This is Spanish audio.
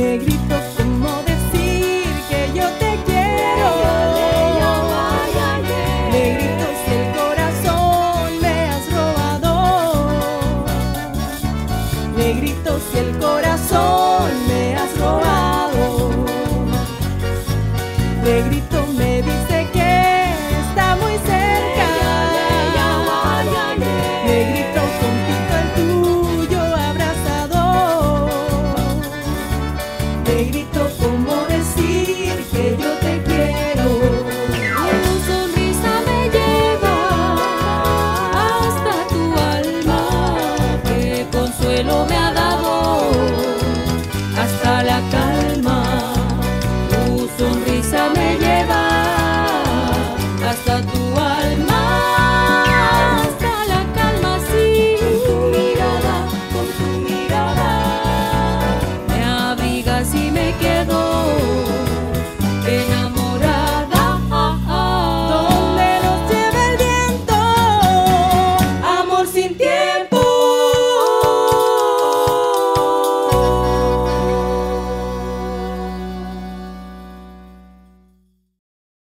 negrito, ¿cómo decir que yo te quiero? Negrito, si el corazón me has robado. Negrito, si el corazón me has robado. Negrito. te grito como decir que yo te quiero. Tu sonrisa me lleva hasta tu alma, que consuelo me ha dado.